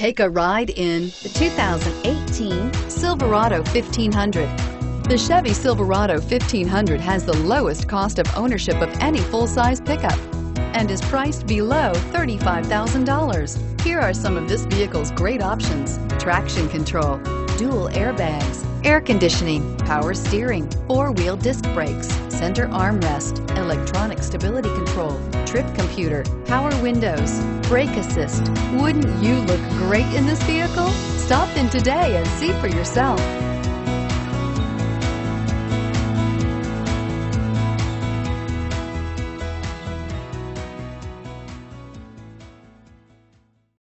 Take a ride in the 2018 Silverado 1500. The Chevy Silverado 1500 has the lowest cost of ownership of any full-size pickup and is priced below $35,000. Here are some of this vehicle's great options. Traction control, dual airbags, air conditioning, power steering, four-wheel disc brakes, center armrest, electronic stability control, trip computer, power windows, brake assist. Wouldn't you look great in this vehicle? Stop in today and see for yourself.